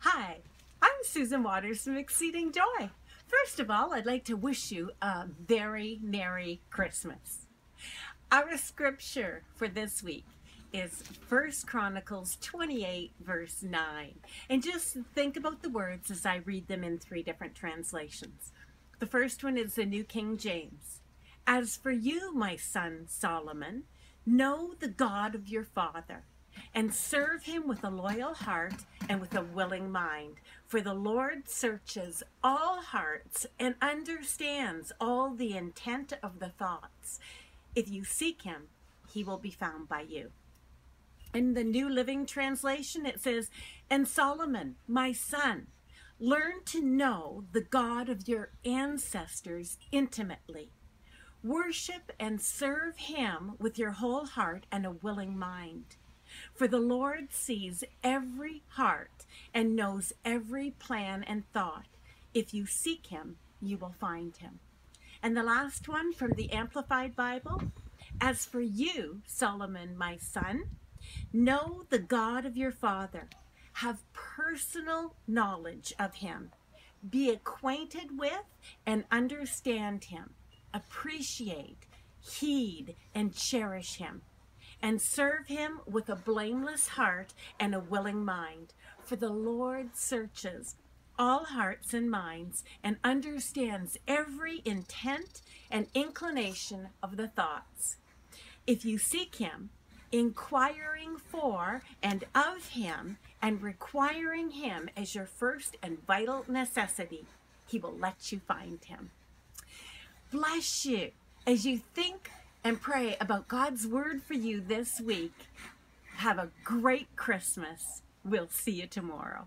Hi, I'm Susan Waters from Exceeding Joy. First of all, I'd like to wish you a very Merry Christmas. Our scripture for this week is 1 Chronicles 28, verse 9. And just think about the words as I read them in three different translations. The first one is the New King James. As for you, my son Solomon, know the God of your father and serve him with a loyal heart and with a willing mind. For the Lord searches all hearts and understands all the intent of the thoughts. If you seek him, he will be found by you. In the New Living Translation, it says, And Solomon, my son, learn to know the God of your ancestors intimately. Worship and serve him with your whole heart and a willing mind. For the Lord sees every heart and knows every plan and thought. If you seek him, you will find him. And the last one from the Amplified Bible. As for you, Solomon, my son, know the God of your father, have personal knowledge of him, be acquainted with and understand him, appreciate, heed, and cherish him and serve him with a blameless heart and a willing mind. For the Lord searches all hearts and minds and understands every intent and inclination of the thoughts. If you seek him, inquiring for and of him and requiring him as your first and vital necessity, he will let you find him. Bless you as you think and pray about God's word for you this week. Have a great Christmas. We'll see you tomorrow.